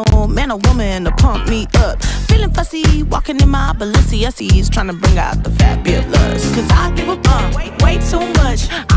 Man or woman to pump me up. Feeling fussy, walking in my Balenciagas Trying to bring out the fat Cause I give a fuck, way, way too much.